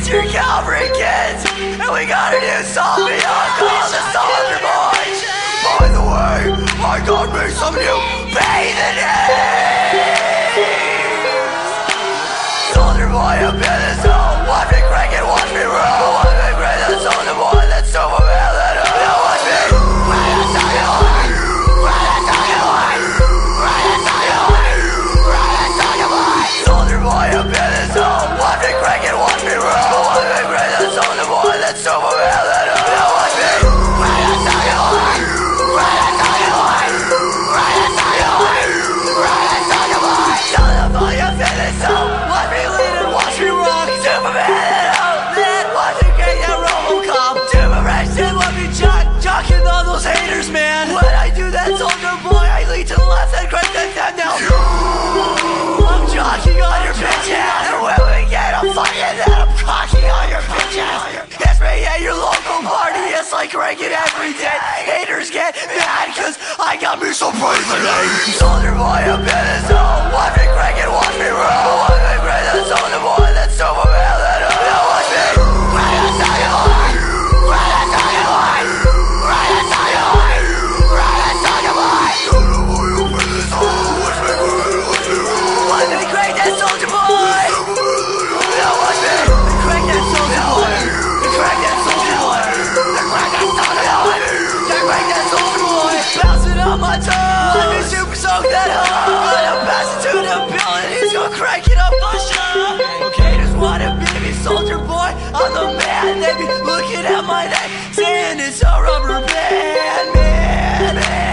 It's your Calvary kids, and we got a new song beyond called the Soldier Boys. By the way, I got me some new bathing Soldier Boy, I've been this home, watch me crank and watch me roll. man, they be looking at my neck, saying it's a rubber band, man. man.